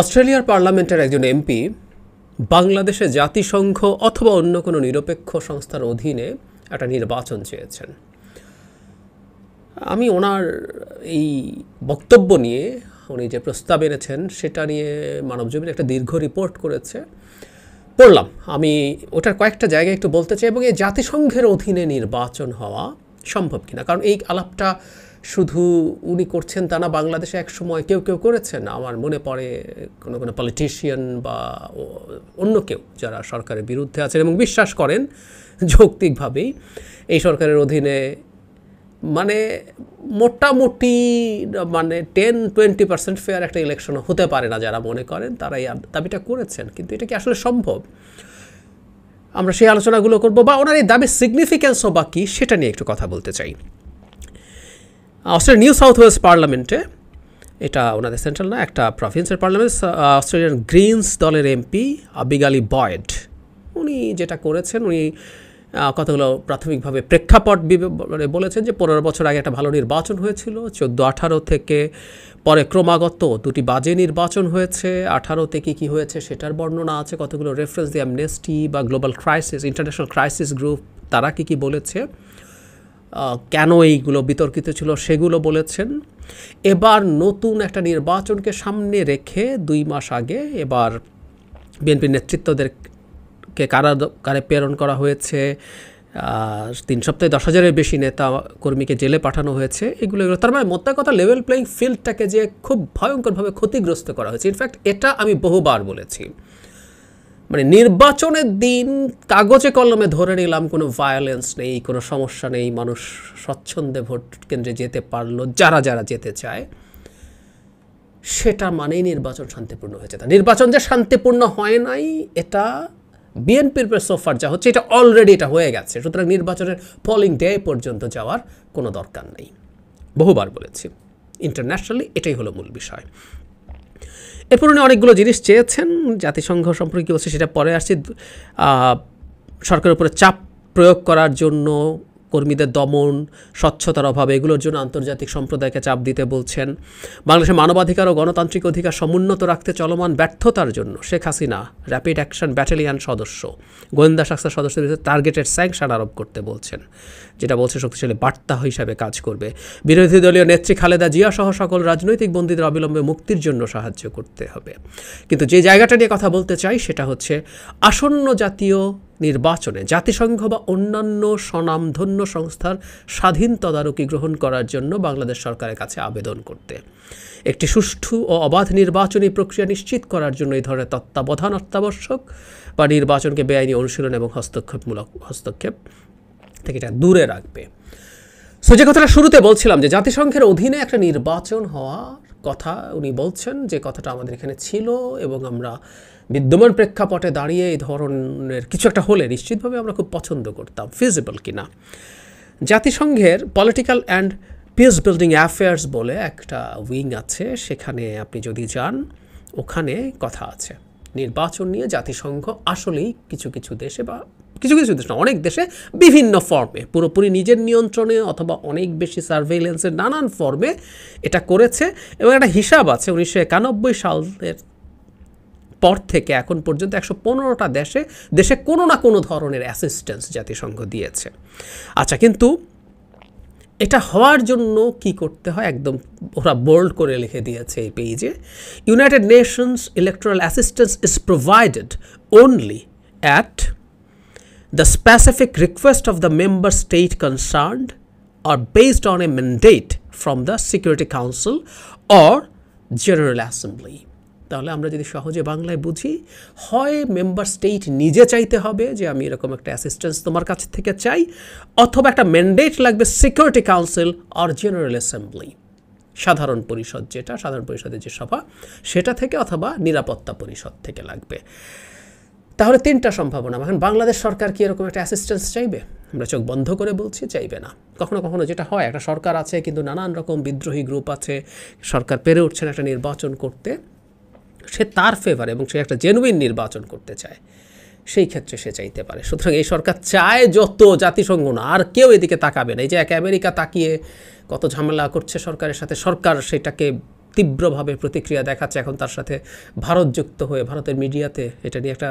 অস্ট্রেলিয়ার পার্লামেন্টের একজন এমপি বাংলাদেশে জাতিসংঘ অথবা অন্য কোনো নিরপেক্ষ সংস্থার অধীনে একটা নির্বাচন চেয়েছেন। আমি ওনার এই বক্তব্য নিয়ে, উনি যে প্রস্তাব এনেছেন, সেটা নিয়ে মানবজমিন একটা দীর্ঘ রিপোর্ট করেছে। পড়লাম আমি ওটার কয়েকটা জায়গায় একটু বলতে চাই, এবং এই জাতিসংঘের অধীনে নির্বাচন হওয়া সম্ভব কিনা? কারণ এই আলাপটা শুধু উনি করছেন তা না, বাংলাদেশে এক সময় কেউ কেউ করেছেন। আমার মনে পড়ে কোনো কোনো পলিটিশিয়ান বা অন্য কেউ যারা সরকারের বিরুদ্ধে আছেন এবং বিশ্বাস করেন যৌক্তিকভাবেই এই সরকারের অধীনে। মানে মোটামুটি মানে টেন টোয়েন্টি পার্সেন্ট ফেয়ার একটা ইলেকশন হতে পারে না যারা মনে করেন, তারা এই দাবিটা করেছেন। কিন্তু এটা কি আসলে সম্ভব? আমরা সেই আলোচনাগুলো করব বা ওনার এই দাবির সিগনিফিক্যান্সও বা কী, সেটা নিয়ে একটু কথা বলতে চাই। অস্ট্রেলিয়ার নিউ সাউথ ওয়েলস পার্লামেন্টে এটা ওনাদের সেন্ট্রাল না, একটা প্রভিন্সের পার্লামেন্ট অস্ট্রেলিয়ান গ্রিনস দলের এমপি আবিগালি বয়েড উনি যেটা করেছেন, উনি কতগুলো প্রাথমিকভাবে প্রেক্ষাপট মানে বলেছেন যে পনেরো বছর আগে একটা ভালো নির্বাচন হয়েছিল, চোদ্দ আঠারো থেকে পরে ক্রমাগত দুটি বাজে নির্বাচন হয়েছে আঠারোতে কী কী হয়েছে সেটার বর্ণনা আছে, কতগুলো রেফারেন্স দিয়ে অ্যামনেস্টি বা global crisis international crisis group তারা কী কী বলেছে? কেন এইগুলো বিতর্কিত ছিল সেগুলো বলেছেন। এবার নতুন একটা নির্বাচনকে সামনে রেখে দুই মাস আগে এবার বিএনপির নেতৃত্বদেরকে কারাগারে প্রেরণ করা হয়েছে। তিন সপ্তাহে দশ হাজারের বেশি নেতা কর্মীকে জেলে পাঠানো হয়েছে। এগুলো এগুলো তার মানে মোদ্দা কথা লেভেল প্লেয়িং ফিল্ডটাকে যে খুব ভয়ঙ্করভাবে ক্ষতিগ্রস্ত করা হয়েছে। ইনফ্যাক্ট এটা আমি বহুবার বলেছি। মানে নির্বাচনের দিন কাগজে কলমে ধরে নিলাম, কোনো ভায়োলেন্স নেই, কোনো সমস্যা নেই, মানুষ স্বচ্ছন্দে ভোট কেন্দ্রে যেতে পারল, যারা যারা যেতে চায়, সেটা মানেই নির্বাচন শান্তিপূর্ণ হয়েছে। তা নির্বাচন যে শান্তিপূর্ণ হয় নাই, এটা বিএনপির সোফার যা হচ্ছে, এটা অলরেডি এটা হয়ে গেছে। সুতরাং নির্বাচনের পলিং ডে পর্যন্ত যাওয়ার কোনো দরকার নেই। বহুবার বলেছি ইন্টারন্যাশনালি এটাই হলো মূল বিষয়। এরপর উনি অনেকগুলো জিনিস চেয়েছেন, জাতিসংঘ সম্পর্কে কী বলছে সেটা পরে আসছে। সরকারের উপরে চাপ প্রয়োগ করার জন্য কর্মীদের দমন, স্বচ্ছতার অভাব এগুলোর জন্য আন্তর্জাতিক সম্প্রদায়কে চাপ দিতে বলছেন। বাংলাদেশের মানবাধিকার ও গণতান্ত্রিক অধিকার সমুন্নত রাখতে চলমান ব্যর্থতার জন্য Sheikh Hasina rapid action battalion সদস্য, গোয়েন্দা সংস্থার সদস্যদের টার্গেটেড স্যাংশন আরোপ করতে বলছেন, যেটা বলছে শক্তিশালী বার্তা হিসাবে কাজ করবে। বিরোধী দলীয় নেত্রী খালেদা জিয়া সহ সকল রাজনৈতিক বন্দীদের অবিলম্বে মুক্তির জন্য সাহায্য করতে হবে। কিন্তু যে জায়গাটা নিয়ে কথা বলতে চাই সেটা হচ্ছে আসন্ন জাতীয় নির্বাচনে জাতিসংঘ বা অন্যান্য স্বনামধন্য সংস্থার স্বাধীন তদারকি গ্রহণ করার জন্য বাংলাদেশ সরকারের কাছে আবেদন করতে। একটি সুষ্ঠু ও অবাধ নির্বাচনী প্রক্রিয়া নিশ্চিত করার জন্য এই ধরনের তত্ত্বাবধান অত্যাবশ্যক বা নির্বাচনকে বেআইনি অনুশীলন এবং হস্তক্ষেপমূলক হস্তক্ষেপ থেকে এটা দূরে রাখবে। সো যে কথাটা শুরুতে বলছিলাম যে জাতিসংঘের অধীনে একটা নির্বাচন হওয়ার কথা উনি বলছেন, যে কথাটা আমাদের এখানে ছিল এবং আমরা বিদ্যমান প্রেক্ষাপটে দাঁড়িয়ে এই ধরনের কিছু একটা হলে নিশ্চিতভাবে আমরা খুব পছন্দ করতাম ফিজিবল কিনা। জাতিসংঘের political and peace building affairs বলে একটা উইং আছে, সেখানে আপনি যদি যান, ওখানে কথা আছে। নির্বাচন নিয়ে জাতিসংঘ আসলেই কিছু কিছু দেশে বা কিছু কিছু দেশ না, অনেক দেশে বিভিন্ন ফর্মে পুরোপুরি নিজের নিয়ন্ত্রণে অথবা অনেক বেশি সার্ভেইলেন্সের নানান ফর্মে এটা করেছে এবং একটা হিসাব আছে উনিশশো একানব্বই সালের পর থেকে এখন পর্যন্ত একশো পনেরোটা দেশে দেশে কোনো না কোনো ধরনের অ্যাসিস্ট্যান্স জাতিসংঘ দিয়েছে। আচ্ছা কিন্তু এটা হওয়ার জন্য কি করতে হয়? একদম ওরা বোল্ড করে লিখে দিয়েছে এই পেজে United Nations electoral assistance is provided only at the specific request of the member state concerned R based on a mandate from the security council or general assembly তাহলে আমরা যদি সহজে বাংলায় বুঝি, হয় মেম্বার স্টেট নিজে চাইতে হবে যে আমি এরকম একটা অ্যাসিস্ট্যান্স তোমার কাছ থেকে চাই, অথবা একটা ম্যান্ডেট লাগবে সিকিউরিটি কাউন্সিল আর জেনারেল অ্যাসেম্বলি সাধারণ পরিষদ যেটা, সাধারণ পরিষদের যে সভা, সেটা থেকে অথবা নিরাপত্তা পরিষদ থেকে লাগবে। তাহলে তিনটা সম্ভাবনা। এখন বাংলাদেশ সরকার কি এরকম একটা অ্যাসিস্ট্যান্স চাইবে? আমরা চোখ বন্ধ করে বলছি, চাইবে না। কখনো কখনো যেটা হয়, একটা সরকার আছে, কিন্তু নানান রকম বিদ্রোহী গ্রুপ আছে, সরকার পেরে উঠছেন একটা নির্বাচন করতে। সে তার ফেভার এবং সে একটা জেনুইন নির্বাচন করতে চায়। সেই ক্ষেত্রে সে চাইতে পারে। সুতরাং এই সরকার চায় যত জাতিসংঘ না, আর কেউ এদিকে তাকাবে না। এই যে এক আমেরিকা তাকিয়ে কত ঝামেলা করছে সরকারের সাথে, সরকার সেটাকে তীব্রভাবে প্রতিক্রিয়া দেখাচ্ছে এখন তার সাথে ভারত যুক্ত হয়ে ভারতের মিডিয়াতে। এটা নিয়ে একটা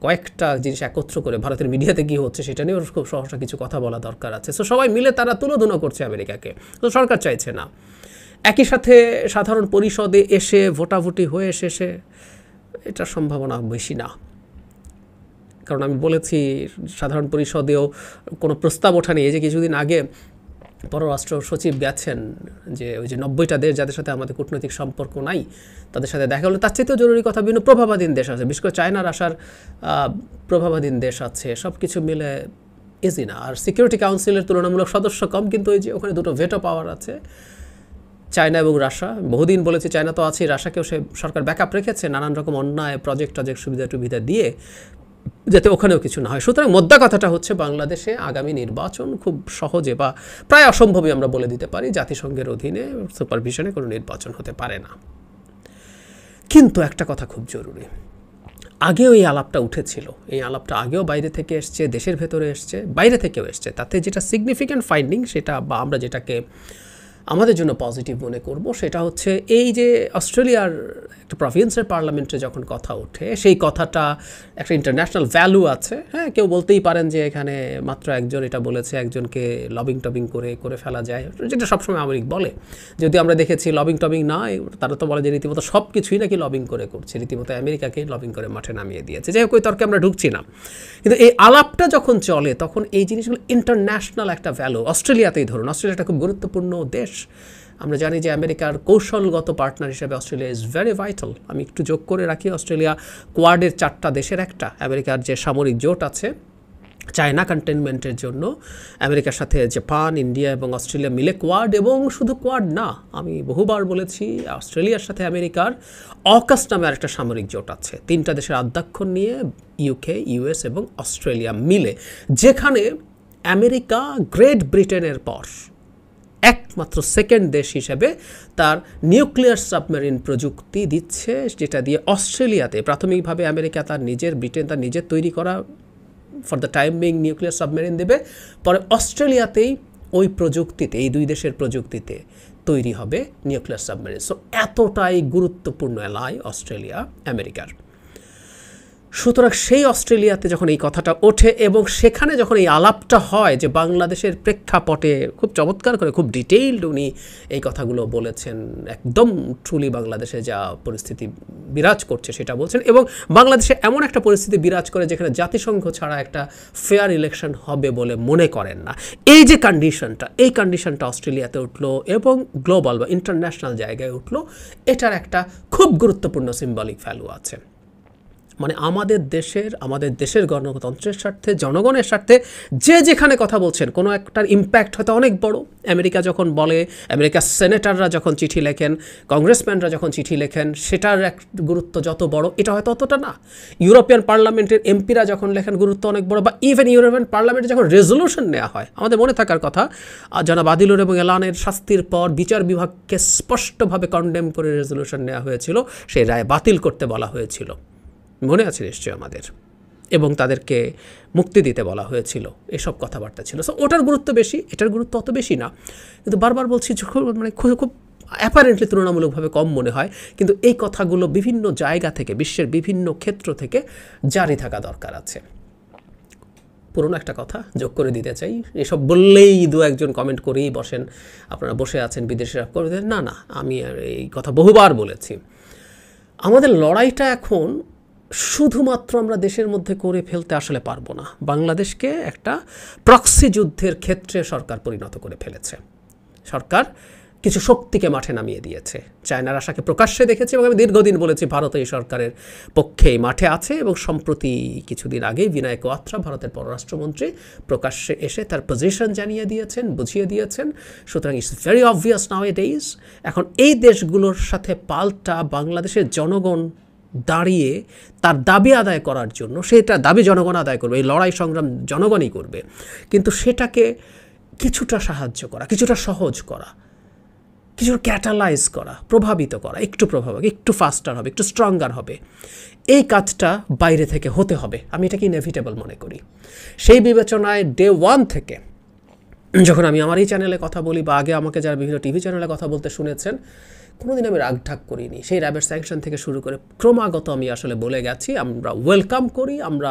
কয়েকটা জিনিস একত্র করে ভারতের মিডিয়াতে কী হচ্ছে সেটা নিয়েও খুব সহসা কিছু কথা বলা দরকার আছে। সো সবাই মিলে তারা তুলোধুনো করছে আমেরিকাকে। তো সরকার চাইছে না। একই সাথে সাধারণ পরিষদে এসে ভোটাভুটি হয়ে শেষে এটার সম্ভাবনা বেশি না। কারণ আমি বলেছি, সাধারণ পরিষদেও কোনো প্রস্তাব ওঠেনি এই যে কিছুদিন আগে পররাষ্ট্র সচিব গেছেন যে ওই যে নব্বইটা দেশ যাদের সাথে আমাদের কূটনৈতিক সম্পর্ক নাই, তাদের সাথে দেখা হলো। তার চেয়েতেও জরুরি কথা বিভিন্ন প্রভাবাধীন দেশ আছে, বিশেষ করে চায়নার আসার প্রভাবাধীন দেশ আছে সব কিছু মিলে ইজি না। আর সিকিউরিটি কাউন্সিলের তুলনামূলক সদস্য কম, কিন্তু ওই যে ওখানে দুটো ভেটো পাওয়ার আছে, চায়না এবং রাশা বহুদিন বলেছে চায়না তো আছেই রাশাকেও সে সরকার ব্যাকআপ রেখেছে, নানান রকম অন্যায় প্রজেক্ট টজেক্ট সুবিধা টুবিধা দিয়ে। যাতে ওখানেও কিছু না হয়। সুতরাং মোদ্দা কথাটা হচ্ছে বাংলাদেশে আগামী নির্বাচন খুব সহজে বা প্রায় অসম্ভবই আমরা বলে দিতে পারি, জাতিসংঘের অধীনে সুপারভিশনে কোনো নির্বাচন হতে পারে না। কিন্তু একটা কথা খুব জরুরি। আগেও এই আলাপটা উঠেছিল। এই আলাপটা আগেও বাইরে থেকে এসছে, দেশের ভেতরে এসছে, বাইরে থেকেও এসছে। তাতে যেটা সিগনিফিক্যান্ট ফাইন্ডিং সেটা বা আমরা যেটাকে আমাদের জন্য পজিটিভ মনে করব সেটা হচ্ছে এই যে অস্ট্রেলিয়ার একটা প্রভিন্সের পার্লামেন্টে যখন কথা ওঠে, সেই কথাটা একটা ইন্টারন্যাশনাল ভ্যালু আছে। হ্যাঁ কেউ বলতেই পারেন যে এখানে মাত্র একজন এটা বলেছে, একজনকে লবিং টবিং করে করে ফেলা যায়, যেটা সবসময় আমেরিক বলে। যদি আমরা দেখেছি লবিং টবিং না তারা তো বলে যে রীতিমতো সব কিছুই নাকি লবিং করে করছে, রীতিমতো আমেরিকাকেই লবিং করে মাঠে নামিয়ে দিয়েছে। যাই হোক, ওই তর্কে আমরা ঢুকছি না। কিন্তু এই আলাপটা যখন চলে, তখন এই জিনিসগুলো ইন্টারন্যাশনাল একটা ভ্যালু অস্ট্রেলিয়াতেই ধরুন, অস্ট্রেলিয়া একটা খুব গুরুত্বপূর্ণ দেশ। আমরা জানি যে আমেরিকার কৌশলগত পার্টনার হিসেবে অস্ট্রেলিয়া ইজ ভেরি ভাইটাল আমি একটু যোগ করে রাখি, অস্ট্রেলিয়া কোয়াডের চারটা দেশের একটা। আমেরিকার যে সামরিক জোট আছে, চায়না কন্টেনমেন্টের জন্য, আমেরিকার সাথে জাপান, ইন্ডিয়া এবং অস্ট্রেলিয়া মিলে কোয়াড এবং শুধু কোয়াড না, আমি বহুবার বলেছি, অস্ট্রেলিয়ার সাথে আমেরিকার অকাস নামে আরেকটা সামরিক জোট আছে। তিনটা দেশের আদ্যাক্ষর নিয়ে ইউকে ইউএস এবং অস্ট্রেলিয়া মিলে। যেখানে আমেরিকা গ্রেট ব্রিটেনের পর। একমাত্র সেকেন্ড দেশ হিসেবে তার নিউক্লিয়ার সাবমেরিন প্রযুক্তি দিচ্ছে, যেটা দিয়ে অস্ট্রেলিয়াতে প্রাথমিকভাবে আমেরিকা তার নিজের, ব্রিটেন তার নিজের তৈরি করা for the time being nuclear submarine দেবে। পরে অস্ট্রেলিয়াতেই ওই প্রযুক্তিতে, এই দুই দেশের প্রযুক্তিতে তৈরি হবে নিউক্লিয়ার সাবমেরিন সো এতটাই গুরুত্বপূর্ণ এলাই অস্ট্রেলিয়া, আমেরিকার। সুতরাং সেই অস্ট্রেলিয়াতে যখন এই কথাটা ওঠে এবং সেখানে যখন এই আলাপটা হয় যে বাংলাদেশের প্রেক্ষাপটে খুব চমৎকার করে, খুব ডিটেইলড উনি এই কথাগুলো বলেছেন, একদম ট্রুলি বাংলাদেশে যা পরিস্থিতি বিরাজ করছে সেটা বলছেন এবং বাংলাদেশে এমন একটা পরিস্থিতি বিরাজ করে যেখানে জাতিসংঘ ছাড়া একটা ফেয়ার ইলেকশন হবে বলে মনে করেন না। এই যে কন্ডিশনটা এই কন্ডিশনটা অস্ট্রেলিয়াতে উঠল এবং গ্লোবাল বা ইন্টারন্যাশনাল জায়গায় উঠল, এটার একটা খুব গুরুত্বপূর্ণ সিম্বলিক ভ্যালু আছে। মানে আমাদের দেশের আমাদের দেশের গণতন্ত্রের স্বার্থে, জনগণের স্বার্থে যে যেখানে কথা বলছেন, কোনো একটার ইম্প্যাক্ট হয়তো অনেক বড়। আমেরিকা যখন বলে, আমেরিকার সেনেটাররা যখন চিঠি লেখেন কংগ্রেসম্যানরা যখন চিঠি লেখেন, সেটার এক গুরুত্ব যত বড়, এটা হয়তো অতটা না। ইউরোপিয়ান পার্লামেন্টের এমপিরা যখন লেখেন, গুরুত্ব অনেক বড়, বা ইভেন ইউরোপিয়ান পার্লামেন্টে যখন রেজলিউশন নেওয়া হয়, আমাদের মনে থাকার কথা জনাব আদিলুর এবং এলানের শাস্তির পর বিচার বিভাগকে স্পষ্টভাবে কন্ডেম করে রেজলিউশন নেওয়া হয়েছিল, সেই রায় বাতিল করতে বলা হয়েছিল। মনে আছে নিশ্চয়ই আমাদের। এবং তাদেরকে মুক্তি দিতে বলা হয়েছিল। এসব কথাবার্তা ছিল। সো ওটার গুরুত্ব বেশি, এটার গুরুত্ব অত বেশি না। কিন্তু বারবার বলছি খুব মানে খুব খুব অ্যাপারেন্টলি তুলনামূলকভাবে কম মনে হয়। কিন্তু এই কথাগুলো বিভিন্ন জায়গা থেকে, বিশ্বের বিভিন্ন ক্ষেত্র থেকে জারি থাকা দরকার আছে। পুরনো একটা কথা, যোগ করে দিতে চাই। এসব বললেই দু একজন কমেন্ট করেই বসেন। আপনারা বসে আছেন বিদেশিরা করে না না, আমি এই কথা বহুবার বলেছি। আমাদের লড়াইটা এখন শুধুমাত্র আমরা দেশের মধ্যে করে ফেলতে আসলে পারব না। বাংলাদেশকে একটা প্রক্সি যুদ্ধের ক্ষেত্রে সরকার পরিণত করে ফেলেছে। সরকার কিছু শক্তিকে মাঠে নামিয়ে দিয়েছে। চায়নার আশাকে প্রকাশ্যে দেখেছে এবং আমি দীর্ঘদিন বলেছি, ভারত এই সরকারের পক্ষেই মাঠে আছে এবং সম্প্রতি কিছুদিন আগেই বিনায়ক ওয়াত্রা ভারতের পররাষ্ট্রমন্ত্রী, প্রকাশ্যে এসে তার পজিশন জানিয়ে দিয়েছেন, বুঝিয়ে দিয়েছেন। সুতরাং it's very obvious nowadays এখন এই দেশগুলোর সাথে পাল্টা বাংলাদেশের জনগণ দাঁড়িয়ে তার দাবি আদায় করার জন্য, সেটা দাবি জনগণ আদায় করবে, এই লড়াই সংগ্রাম জনগণই করবে, কিন্তু সেটাকে কিছুটা সাহায্য করা, কিছুটা সহজ করা কিছু ক্যাটালাইজ করা, প্রভাবিত করা, একটু প্রভাব একটু ফাস্টার হবে, একটু স্ট্রঙ্গার হবে, এই কাজটা বাইরে থেকে হতে হবে। আমি এটাকে ইনএভিটেবল মনে করি। সেই বিবেচনায় ডে ওয়ান থেকে যখন আমি আমার এই চ্যানেলে কথা বলি বা আগে আমাকে যারা বিভিন্ন টিভি চ্যানেলে কথা বলতে শুনেছেন কোনোদিন আমি রাগঢাক করিনি। সেই র্যাবের স্যাংশন থেকে শুরু করে ক্রমাগত আমি আসলে বলে গেছি, আমরা ওয়েলকাম করি, আমরা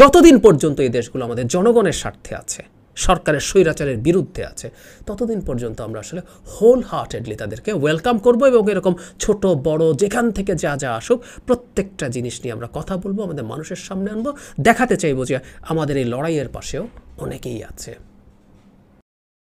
যতদিন পর্যন্ত এই দেশগুলো আমাদের জনগণের স্বার্থে আছে, সরকারের স্বৈরাচারের বিরুদ্ধে আছে, ততদিন পর্যন্ত আমরা আসলে হোল হার্টেডলি তাদেরকে ওয়েলকাম করব এবং এরকম ছোট, বড়, যেখান থেকে যা যা আসুক, প্রত্যেকটা জিনিস নিয়ে আমরা কথা বলব, আমাদের মানুষের সামনে আনব। দেখাতে চাইব যে আমাদের এই লড়াইয়ের পাশেও অনেকেই আছে।